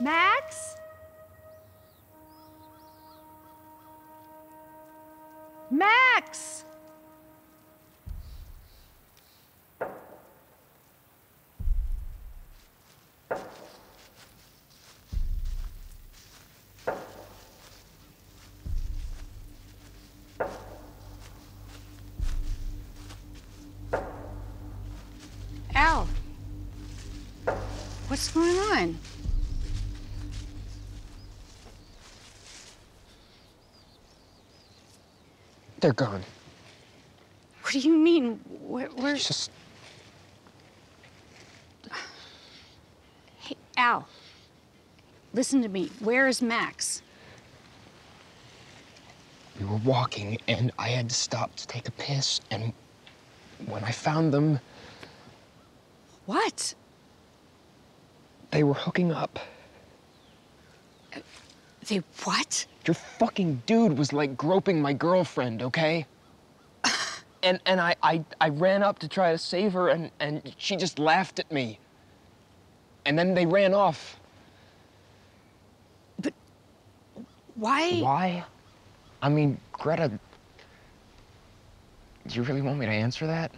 Max? Max! Al, what's going on? They're gone. What do you mean? Where, where... It's Just Hey, Al? Listen to me. Where is Max? we were walking and I had to stop to take a piss and when I found them, What? they were hooking up. Uh, They what? Your fucking dude was like groping my girlfriend, okay? and and I, I I ran up to try to save her and, and she just laughed at me. And then they ran off. But why? Why? I mean, Greta. Do you really want me to answer that?